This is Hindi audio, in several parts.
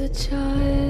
A child,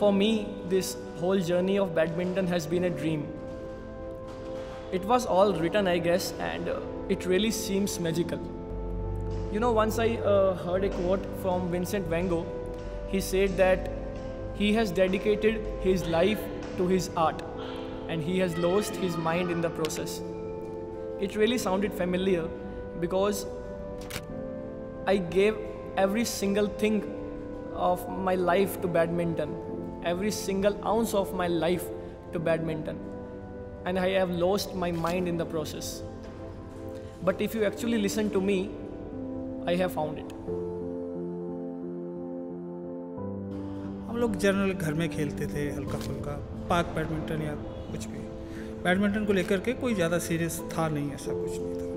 For me, this whole journey of badminton has been a dream. It was all written, I guess, and uh, it really seems magical. You know, once I uh, heard a quote from Vincent van Gogh. He said that he has dedicated his life to his art and he has lost his mind in the process. It really sounded familiar because I gave every single thing of my life to badminton, every single ounce of my life to badminton, and I have lost my mind in the process. But if you actually listen to me, I have found it. हम लोग जनरल घर में खेलते थे हल्का फुल्का पार्क बैडमिंटन या कुछ भी। बैडमिंटन को लेकर के कोई ज़्यादा सीरियस था नहीं ऐसा कुछ नहीं था।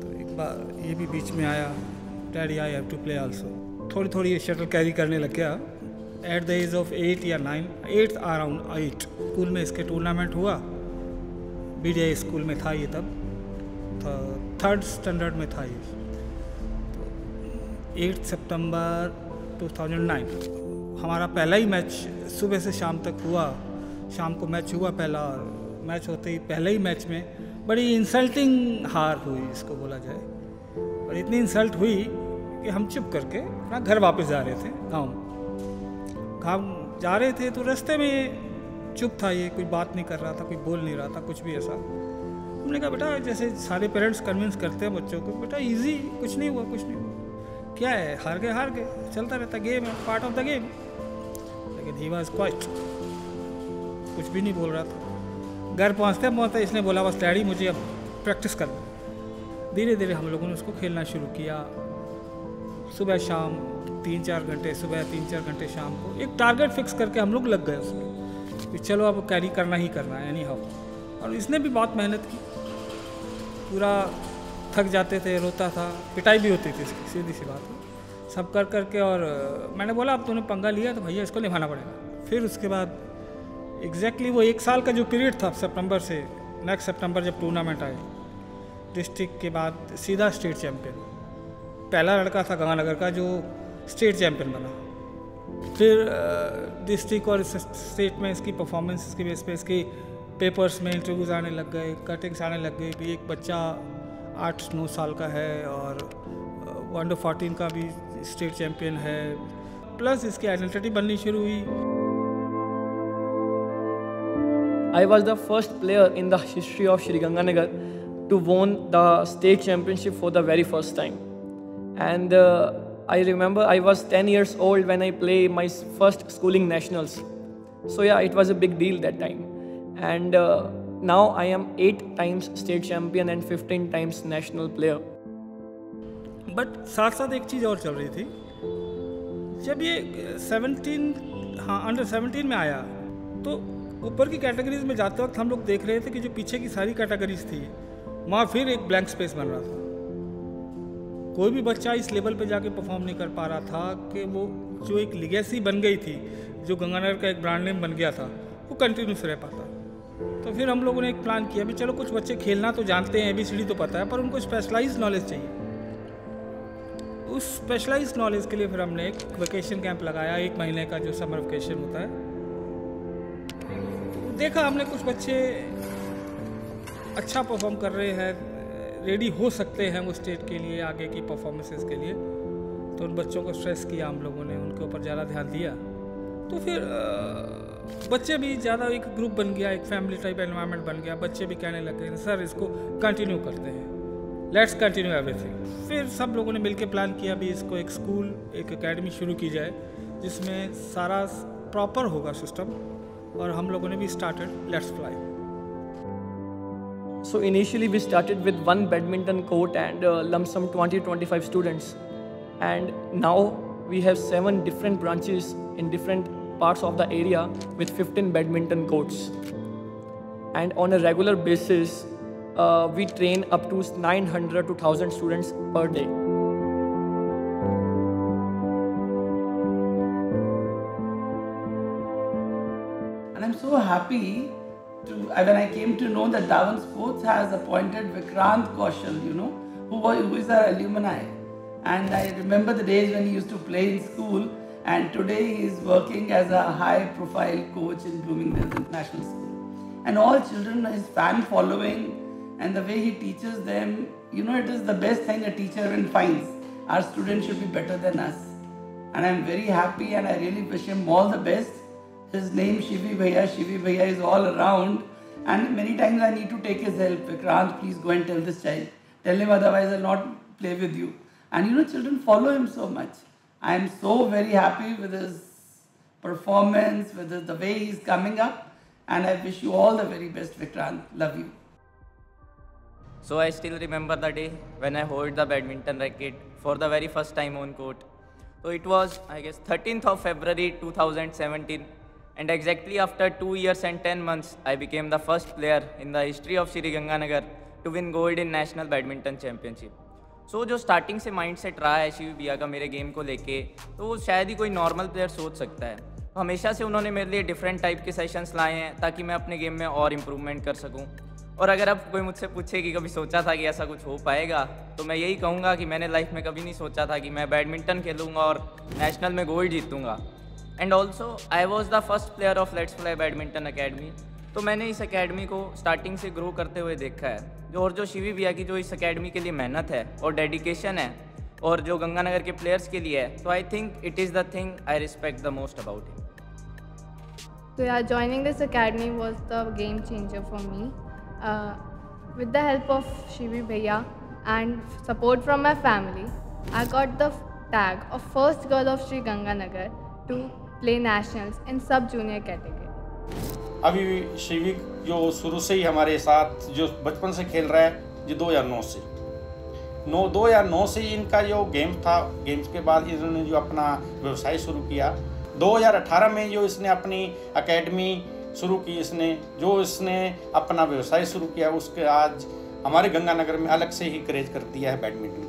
तो एक बार ये भी बीच में आया daddy I have to play also थोड़ी थोड़ी ये शटल कैरी करने लग गया। At the age of eight या nine eight around eight school में इसके टूर्नामेंट हुआ। बी स्कूल में था ये तब। थर्ड स्टैंडर्ड में था ये। एट सितंबर 2009 हमारा पहला ही मैच सुबह से शाम तक हुआ। शाम को मैच हुआ पहला और मैच होते ही पहले ही मैच में बड़ी इंसल्टिंग हार हुई, इसको बोला जाए। और इतनी इंसल्ट हुई कि हम चुप करके अपना घर वापस जा रहे थे, गाँव गाँव जा रहे थे तो रास्ते में चुप था ये, कोई बात नहीं कर रहा था, कोई बोल नहीं रहा था, कुछ भी ऐसा। हमने कहा, बेटा, जैसे सारे पेरेंट्स कन्विंस करते हैं बच्चों को, बेटा इजी कुछ नहीं हुआ, कुछ नहीं हुआ। क्या है, हार गए हार गए, चलता रहता गेम है पार्ट ऑफ़ द गेम लेकिन ही वॉज़ क्वाइट कुछ भी नहीं बोल रहा था। घर पहुँचते पहुँचते इसने बोला, बस डैडी, मुझे अब प्रैक्टिस कर धीरे धीरे हम लोगों ने उसको खेलना शुरू किया। सुबह शाम तीन चार घंटे, सुबह तीन चार घंटे, शाम को। एक टारगेट फिक्स करके हम लोग लग गए उसमें कि चलो अब कैरी करना ही करना है एनी हाउ और इसने भी बहुत मेहनत की। पूरा थक जाते थे, रोता था, पिटाई भी होती थी इसकी, सीधी सी बात सब कर करके और मैंने बोला, अब तूने पंगा लिया तो भैया इसको निभाना पड़ेगा। फिर उसके बाद एग्जैक्टली वो एक साल का जो पीरियड था सितंबर से नेक्स्ट सितंबर जब टूर्नामेंट आए डिस्ट्रिक्ट के बाद सीधा स्टेट चैम्पियन पहला लड़का था गंगानगर का जो स्टेट चैम्पियन बना। फिर डिस्ट्रिक्ट और स्टेट में इसकी परफॉर्मेंस के बेस पे इसकी पेपर्स में इंटरव्यूज़ आने लग गए कटिंग्स आने लग गई। भी एक बच्चा आठ नौ साल का है और अंडर फोर्टीन का भी स्टेट चैम्पियन है। प्लस इसकी आइडेंटिटी बननी शुरू हुई। I was the first player in the history of Sri Ganganagar to won the state championship for the very first time. Uh, I remember I was 10 years old when I played my first schooling nationals. So yeah, it was a big deal that time. And uh, now I am 8 times state champion and 15 times national player. But साथ साथ एक चीज़ और चल रही थी जब ये 17 हाँ अंडर 17 में आया तो ऊपर की कैटेगरीज में जाते वक्त हम लोग देख रहे थे कि जो पीछे की सारी कैटेगरीज थी वहाँ फिर एक ब्लैंक स्पेस बन रहा था कोई भी बच्चा इस लेवल पे जाके परफॉर्म नहीं कर पा रहा था कि वो जो एक लिगेसी बन गई थी, जो गंगानगर का एक ब्रांड नेम बन गया था, वो कंटिन्यूस रह पाता। तो फिर हम लोगों ने एक प्लान किया भी चलो कुछ बच्चे खेलना तो जानते हैं एबीसीडी तो पता है, पर उनको स्पेशलाइज नॉलेज चाहिए। उस स्पेशलाइज नॉलेज के लिए फिर हमने एक वेकेशन कैंप लगाया, एक महीने का जो समर वेकेशन होता है। देखा हमने कुछ बच्चे अच्छा परफॉर्म कर रहे हैं रेडी हो सकते हैं वो स्टेट के लिए, आगे की परफॉर्मेंसेस के लिए। तो उन बच्चों को स्ट्रेस किया हम लोगों ने, उनके ऊपर ज़्यादा ध्यान दिया। तो फिर बच्चे भी ज़्यादा एक ग्रुप बन गया, एक फैमिली टाइप एनवायरनमेंट बन गया। बच्चे भी कहने लग गए, सर, इसको कंटिन्यू करते हैं। लेट्स कंटिन्यू एवरीथिंग फिर सब लोगों ने मिलकर प्लान किया भी इसको एक स्कूल एक एकेडमी शुरू की जाए, जिसमें सारा प्रॉपर होगा सिस्टम और हम लोगों ने भी started let's fly So initially we started with one badminton court and uh, lump sum 20-25 students. And now we have seven different branches in different parts of the area with 15 badminton courts. And on a regular basis, uh, we train up to 900 to 1000 students per day. And I'm so happy to, when I came to know that Dhawan Sports has appointed Vikrant Kaushal, you know, who, who is our alumni. And I remember the days when he used to play in school and today he is working as a high profile coach in Bloomingdale's International School. And all children, his fan following and the way he teaches them, you know, it is the best thing a teacher even finds. Our students should be better than us. And I'm very happy and I really wish him all the best. His name Shivi Bhaiya, Shivi Bhaiya is all around. And many times I need to take his help. Vikrant, please go and tell this child. Tell him otherwise I'll not play with you. And you know, children follow him so much. I am so very happy with his performance, with his, the way he's coming up, and I wish you all the very best, Vikrant. Love you. So I still remember the day when I hold the badminton racket for the very first time on court. So it was, I guess, 13th of February 2017, and exactly after two years and 10 months, I became the first player in the history of Shri Ganganagar to win gold in National Badminton Championship. So so, जो स्टार्टिंग से माइंड सेट रहा है शिव बिया का मेरे गेम को लेके तो वो शायद ही कोई नॉर्मल प्लेयर सोच सकता है। तो हमेशा से उन्होंने मेरे लिए डिफरेंट टाइप के सेशंस लाए हैं ताकि मैं अपने गेम में और इम्प्रूवमेंट कर सकूँ। और अगर अब कोई मुझसे पूछे कि कभी सोचा था कि ऐसा कुछ हो पाएगा तो मैं यही कहूँगा कि मैंने लाइफ में कभी नहीं सोचा था कि मैं बैडमिंटन खेलूँगा और नेशनल में gold जीतूँगा। And also I was the first player of let's play badminton academy तो मैंने इस अकेडमी को स्टार्टिंग से ग्रो करते हुए देखा है। जो और जो शिवी भैया की जो इस अकेडमी के लिए मेहनत है और डेडिकेशन है और जो गंगानगर के प्लेयर्स के लिए है तो I think it is the thing I respect the most about So yeah, joining this academy was the game changer for me. Uh, with the help of Shivi Bhaiya and support from my family, I got the tag of first girl of Sri Ganganagar to play nationals in sub junior category. अभी शिविक जो शुरू से ही हमारे साथ जो बचपन से खेल रहा है, ये दो हज़ार नौ से। नौ, दो हज़ार नौ से इनका जो गेम था गेम्स के बाद इन्होंने जो अपना व्यवसाय शुरू किया। 2018 में जो इसने अपनी एकेडमी शुरू की, इसने, जो इसने अपना व्यवसाय शुरू किया, उसके आज हमारे गंगानगर में अलग से ही क्रेज कर दिया है बैडमिंटन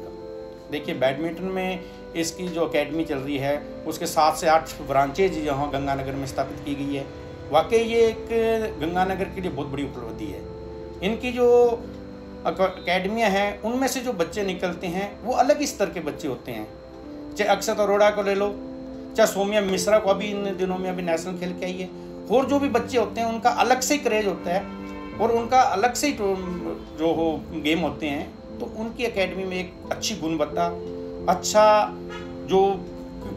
देखिए, बैडमिंटन में इसकी जो अकेडमी चल रही है, उसके सात से आठ ब्रांचेज यहाँ गंगानगर में स्थापित की गई है। वाकई ये एक गंगानगर के लिए बहुत बड़ी उपलब्धि है। इनकी जो अकेडमियाँ हैं, उनमें से जो बच्चे निकलते हैं, वो अलग ही स्तर के बच्चे होते हैं। चाहे अक्षत अरोड़ा को ले लो, चाहे सोमिया मिश्रा को अभी इन दिनों में अभी नेशनल खेल के आई है, और जो भी बच्चे होते हैं, उनका अलग से क्रेज होता है, और उनका अलग से जो हो गेम होते हैं तो उनकी एकेडमी में एक अच्छी गुणवत्ता अच्छा जो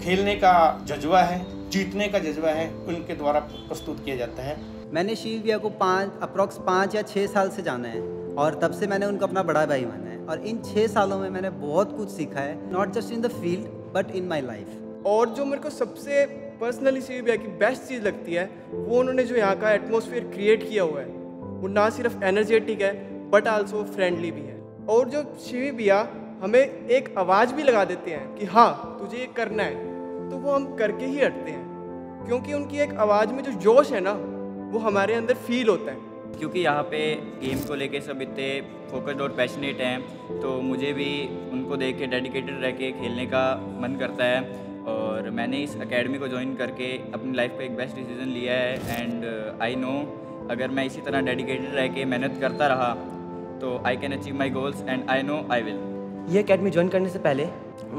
खेलने का जज्बा है जीतने का जज्बा है उनके द्वारा प्रस्तुत किया जाता है। मैंने शिव भैया को पाँच अप्रॉक्स पाँच या छः साल से जाना है और तब से मैंने उनको अपना बड़ा भाई माना है। और इन छः सालों में मैंने बहुत कुछ सीखा है not just in the field but in my life और जो मेरे को सबसे पर्सनली शिव भैया की बेस्ट चीज़ लगती है वो उन्होंने जो यहाँ का एटमोसफियर क्रिएट किया हुआ है वो ना सिर्फ़ एनर्जेटिक है बट आल्सो फ्रेंडली भी है। और जो शिवी भैया हमें एक आवाज़ भी लगा देते हैं कि हाँ तुझे ये करना है तो वो हम करके ही हटते हैं। क्योंकि उनकी एक आवाज़ में जो जोश है ना, वो हमारे अंदर फील होता है। क्योंकि यहाँ पे गेम को लेके सब इतने फोकस्ड और पैशनेट हैं तो मुझे भी उनको देख के डेडिकेटेड रह के खेलने का मन करता है। और मैंने इस एकेडमी को ज्वाइन करके अपनी लाइफ का एक बेस्ट डिसीज़न लिया है एंड आई नो अगर मैं इसी तरह डेडिकेटेड रह के मेहनत करता रहा तो I can achieve my goals and I know I will ये अकेडमी ज्वाइन करने से पहले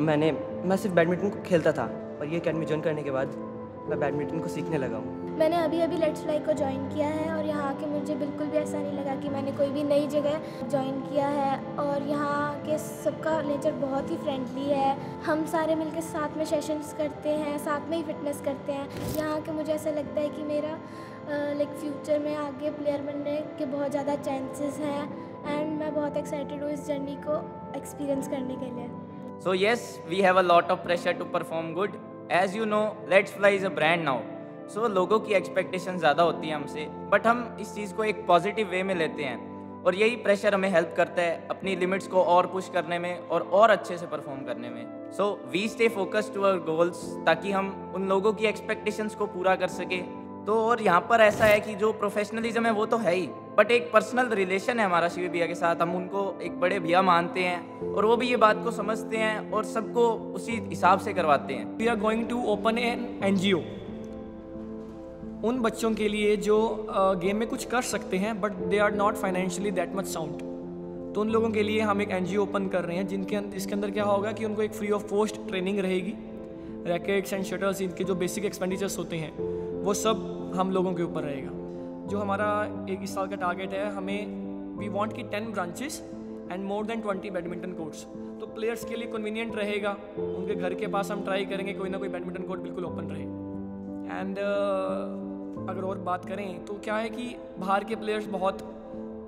मैंने मैं सिर्फ़ बैडमिंटन को खेलता था और ये अकेडमी ज्वाइन करने के बाद मैं बैडमिंटन को सीखने लगा हूँ। मैंने अभी अभी लेट्स फ्लाई को ज्वाइन किया है और यहाँ आके मुझे बिल्कुल भी ऐसा नहीं लगा कि मैंने कोई भी नई जगह ज्वाइन किया है और यहाँ के सबका नेचर बहुत ही फ्रेंडली है। हम सारे मिलकर साथ में सेशंस करते हैं साथ में ही फिटनेस करते हैं। यहाँ के मुझे ऐसा लगता है कि मेरा लाइक फ्यूचर में आगे प्लेयर बनने के बहुत ज़्यादा चांसेस हैं। एंड मैं बहुत एक्साइटेड हूँ इस जर्नी को एक्सपीरियंस करने के लिए। So yes, we have a lot of pressure to perform good. As you know, Let's Fly is a brand now. So लोगों की एक्सपेक्टेशन ज़्यादा होती है हमसे। बट हम इस चीज़ को एक पॉजिटिव वे में लेते हैं। और यही प्रेशर हमें हेल्प करता है अपनी लिमिट्स को और पुश करने में और और अच्छे से परफॉर्म करने में। So we stay focus to our goals ताकि हम उन लोगों की एक्सपेक्टेशंस को पूरा कर सके। तो और यहाँ पर ऐसा है कि जो प्रोफेशनलिज्म है वो तो है ही बट एक पर्सनल रिलेशन है हमारा शिव भैया के साथ। हम उनको एक बड़े भैया मानते हैं और वो भी ये बात को समझते हैं और सबको उसी हिसाब से करवाते हैं। We are going to open an an उन बच्चों के लिए जो गेम में कुछ कर सकते हैं but they are not financially that much sound तो उन लोगों के लिए हम एक एनजीओ ओपन कर रहे हैं, जिनके अंदर इसके अंदर क्या होगा कि उनको एक फ्री ऑफ़ कॉस्ट ट्रेनिंग रहेगी। रैकेट्स एंड शटल्स इनके जो बेसिक एक्सपेंडिचर्स होते हैं, वो सब हम लोगों के ऊपर रहेगा। जो हमारा एक इस साल का टारगेट है हमें वी वॉन्ट की ten branches and more than twenty badminton courts तो प्लेयर्स के लिए कन्वीनियंट रहेगा। उनके घर के पास हम ट्राई करेंगे कोई ना कोई बैडमिंटन कोर्ट बिल्कुल ओपन रहे। एंड uh, अगर और बात करें तो क्या है कि बाहर के प्लेयर्स बहुत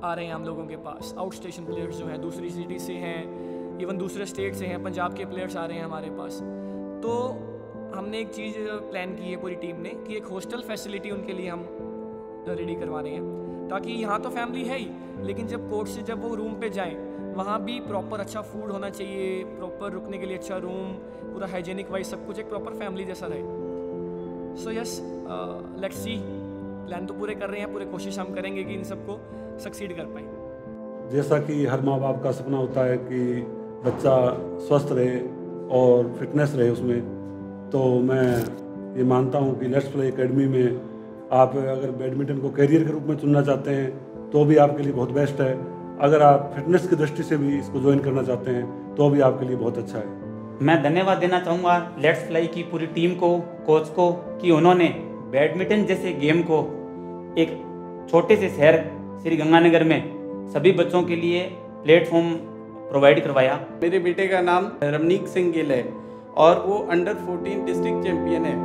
आ रहे हैं हम लोगों के पास। आउट स्टेशन प्लेयर्स जो हैं दूसरी सिटी से हैं इवन दूसरे स्टेट से हैं पंजाब के प्लेयर्स आ रहे हैं हमारे पास। तो हमने एक चीज़ प्लान की है पूरी टीम ने कि एक हॉस्टल फैसिलिटी उनके लिए हम रेडी करवा रहे हैं। ताकि यहाँ तो फैमिली है ही, लेकिन जब कोर्ट से जब वो रूम पे जाएँ, वहाँ भी प्रॉपर अच्छा फ़ूड होना चाहिए प्रॉपर रुकने के लिए अच्छा रूम पूरा हाइजेनिक वाइज सब कुछ एक प्रॉपर फैमिली जैसा रहे। So yes let's see plan तो पूरे कर रहे हैं, पूरे कोशिश हम करेंगे कि इन सबको सक्सीड कर पाए। जैसा कि हर माँ बाप का सपना होता है कि बच्चा स्वस्थ रहे और फिटनेस रहे उसमें। तो मैं ये मानता हूँ कि लेट्स प्ले एकेडमी में आप अगर बैडमिंटन को करियर के रूप में चुनना चाहते हैं तो भी आपके लिए बहुत बेस्ट है। अगर आप फिटनेस की दृष्टि से भी इसको ज्वाइन करना चाहते हैं तो भी आपके लिए बहुत अच्छा है। मैं धन्यवाद देना चाहूँगा लेट्स फ्लाई की पूरी टीम को कोच को कि उन्होंने बैडमिंटन जैसे गेम को एक छोटे से शहर श्री गंगानगर में सभी बच्चों के लिए प्लेटफॉर्म प्रोवाइड करवाया। मेरे बेटे का नाम रमनीक सिंह गिल है। और वो अंडर 14 डिस्ट्रिक्ट चैंपियन है।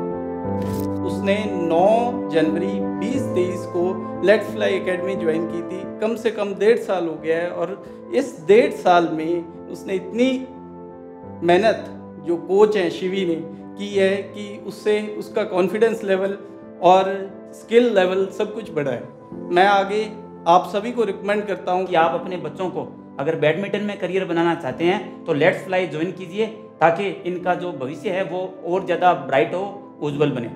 उसने 9 जनवरी 2023 को लेट फ्लाई एकेडमी ज्वाइन की थी। कम से कम डेढ़ साल हो गया है और इस डेढ़ साल में उसने इतनी मेहनत, जो कोच हैं शिवी ने, की है कि उससे उसका कॉन्फिडेंस लेवल और स्किल लेवल सब कुछ बढ़ा है मैं आगे आप सभी को रिकमेंड करता हूँ कि आप अपने बच्चों को अगर बैडमिंटन में करियर बनाना चाहते हैं तो लेट्स फ्लाई ज्वाइन कीजिए। ताकि इनका जो भविष्य है वो और ज़्यादा ब्राइट हो उज्जवल बने।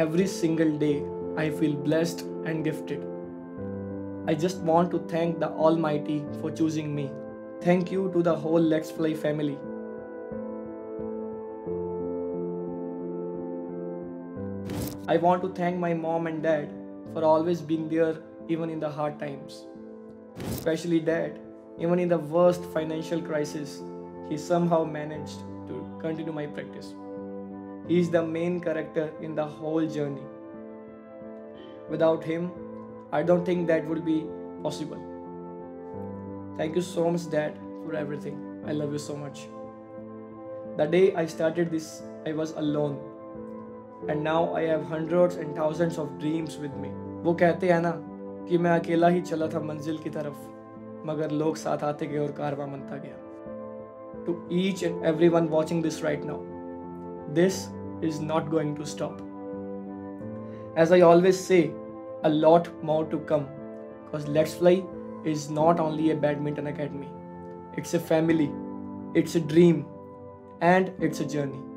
Every single day I feel blessed and gifted I just want to thank the all my T for choosing me thank you to the whole Let's Fly family I want to thank my mom and dad for always being there even in the hard times Especially dad, even in the worst financial crisis, he somehow managed to continue my practice. He is the main character in the whole journey. Without him, I don't think that would be possible. Thank you so much, Dad, for everything. I love you so much. The day I started this, I was alone. And now I have hundreds and thousands of dreams with me. वो कहते हैं ना कि मैं अकेला ही चला था मंजिल की तरफ़, मगर लोग साथ आते गए और कारवा मनता गया। To each and every one watching this right now this is not going to stop as I always say a lot more to come because Let's Fly is not only a badminton academy it's a family it's a dream and it's a journey